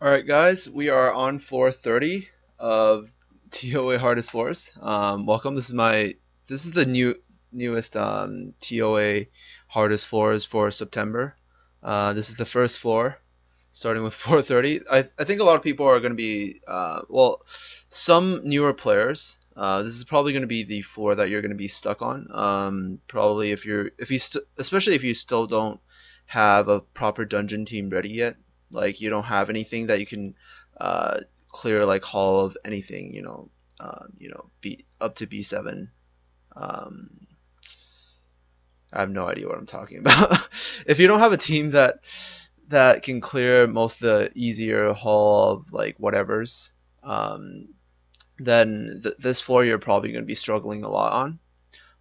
Alright guys, we are on floor 30 of TOA Hardest Floors. Um, welcome, this is my, this is the new newest um, TOA Hardest Floors for September. Uh, this is the first floor, starting with 430. I, I think a lot of people are going to be, uh, well, some newer players, uh, this is probably going to be the floor that you're going to be stuck on. Um, probably if you're, if you, especially if you still don't have a proper dungeon team ready yet like you don't have anything that you can uh, clear like Hall of anything, you know, uh, you know, B up to B7. Um, I have no idea what I'm talking about. if you don't have a team that that can clear most of the easier Hall of like whatever's, um, then th this floor you're probably going to be struggling a lot on.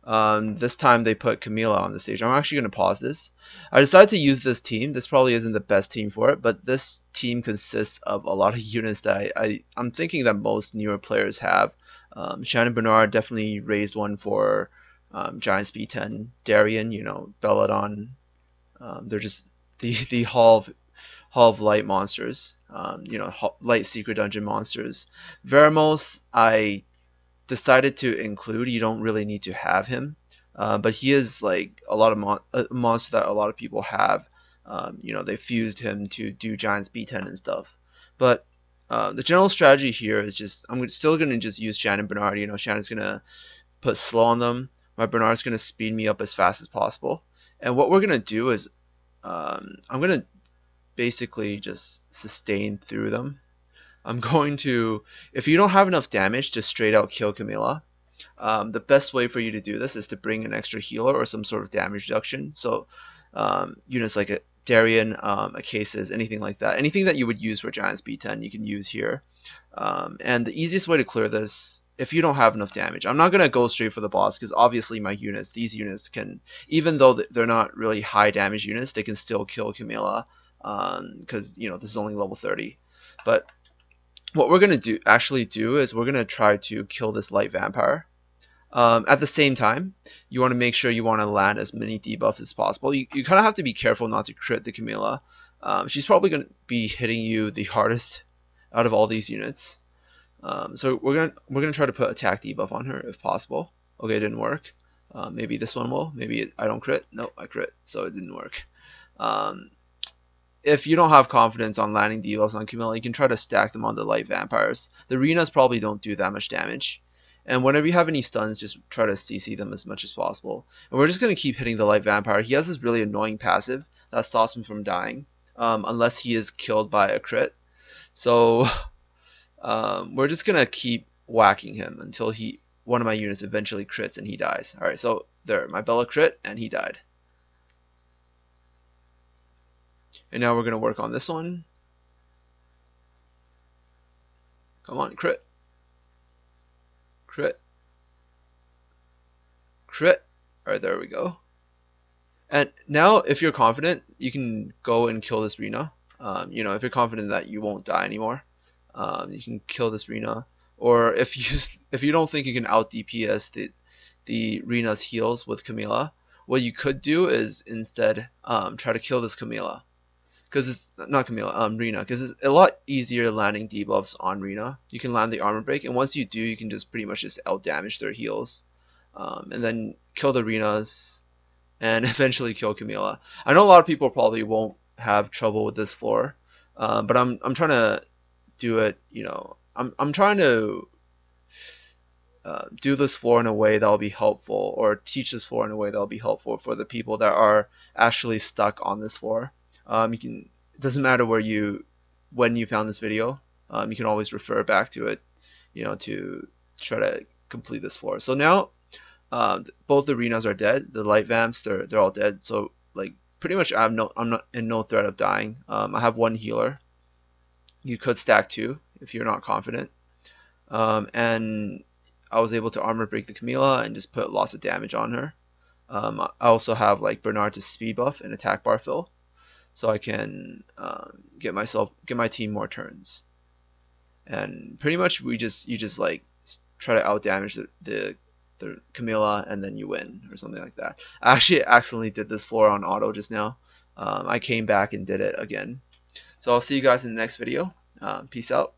Um, this time they put Camilla on the stage. I'm actually going to pause this. I decided to use this team. This probably isn't the best team for it, but this team consists of a lot of units that I, I, am thinking that most newer players have. Um, Shannon Bernard definitely raised one for um, Giants B10. Darian, you know, Belladeon. Um, they're just the, the Hall of, Hall of Light monsters. Um, you know, Light Secret Dungeon monsters. Veromos, I decided to include. You don't really need to have him, uh, but he is like a lot of mon- a monster that a lot of people have. Um, you know, they fused him to do Giants B10 and stuff. But uh, the general strategy here is just I'm still gonna just use Shannon Bernard. You know, Shannon's gonna put slow on them. My Bernard's gonna speed me up as fast as possible. And what we're gonna do is um, I'm gonna basically just sustain through them I'm going to, if you don't have enough damage to straight out kill Camilla, um, the best way for you to do this is to bring an extra healer or some sort of damage reduction. So um, units like a Darian, um, a Cases, anything like that. Anything that you would use for Giants B10 you can use here. Um, and the easiest way to clear this, if you don't have enough damage, I'm not going to go straight for the boss because obviously my units, these units can, even though they're not really high damage units, they can still kill Camilla because, um, you know, this is only level 30. But what we're going to do actually do is we're going to try to kill this light vampire. Um, at the same time, you want to make sure you want to land as many debuffs as possible. You, you kind of have to be careful not to crit the Camilla. Um, she's probably going to be hitting you the hardest out of all these units. Um, so we're gonna we're gonna try to put attack debuff on her if possible. Okay, it didn't work. Uh, maybe this one will. Maybe I don't crit. No, I crit, so it didn't work. Um, if you don't have confidence on landing debuffs on Camilla, you can try to stack them on the light vampires. The Rinas probably don't do that much damage. And whenever you have any stuns, just try to CC them as much as possible. And we're just going to keep hitting the light vampire. He has this really annoying passive that stops him from dying. Um, unless he is killed by a crit. So um, we're just going to keep whacking him until he one of my units eventually crits and he dies. Alright, so there, my Bella crit and he died. And now we're going to work on this one. Come on, crit. Crit. Crit. Alright, there we go. And now, if you're confident, you can go and kill this Rina. Um, you know, if you're confident that you won't die anymore, um, you can kill this Rina. Or if you if you don't think you can out DPS the the Rina's heals with Camilla, what you could do is instead um, try to kill this Camilla because it's not Camilla, um, Rina, because it's a lot easier landing debuffs on Rina. You can land the armor break, and once you do, you can just pretty much just out damage their heals, um, and then kill the Rinas, and eventually kill Camilla. I know a lot of people probably won't have trouble with this floor, uh, but I'm I'm trying to do it. You know, I'm I'm trying to. Uh, do this floor in a way that will be helpful, or teach this floor in a way that will be helpful for the people that are actually stuck on this floor. Um, you can it doesn't matter where you when you found this video. Um, you can always refer back to it, you know, to try to complete this floor. So now uh, both Rinas are dead. The light vamps they're they're all dead. So like pretty much I'm no I'm not in no threat of dying. Um, I have one healer. You could stack two if you're not confident. Um, and I was able to armor break the Camilla and just put lots of damage on her. Um, I also have like Bernard to speed buff and attack bar fill so I can um, get myself get my team more turns. And pretty much we just you just like try to out damage the, the the Camilla and then you win or something like that. I actually accidentally did this floor on auto just now. Um, I came back and did it again. So I'll see you guys in the next video Um, peace out.